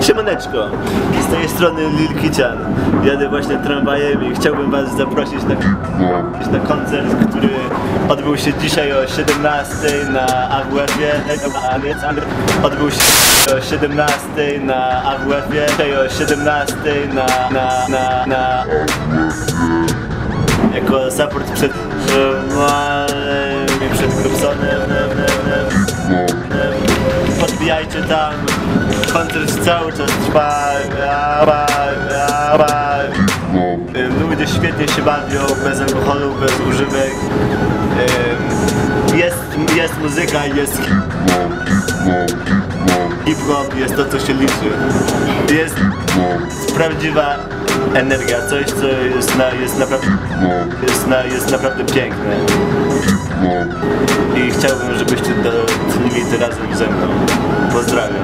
Siemaneczko, z tej strony Lil Kician. Jadę właśnie tramwajem i chciałbym was zaprosić na, na koncert, który odbył się dzisiaj o 17 na AWF-ie. Odbył się o 17 na AWF-ie, dzisiaj o 17 na, na, na, na jako support przed Malem i przed Grubsonem. Podbijajcie tam, koncert cały czas trwa. Ba, ja, ba. Ludzie świetnie się bawią, bez alkoholu, bez używek. Jest, jest muzyka, jest jest to, co się liczy. Jest prawdziwa energia, coś, co jest, na, jest, naprawdę, jest, na, jest naprawdę piękne. I chciałbym, żebyście docenili to razem ze mną. Pozdrawiam.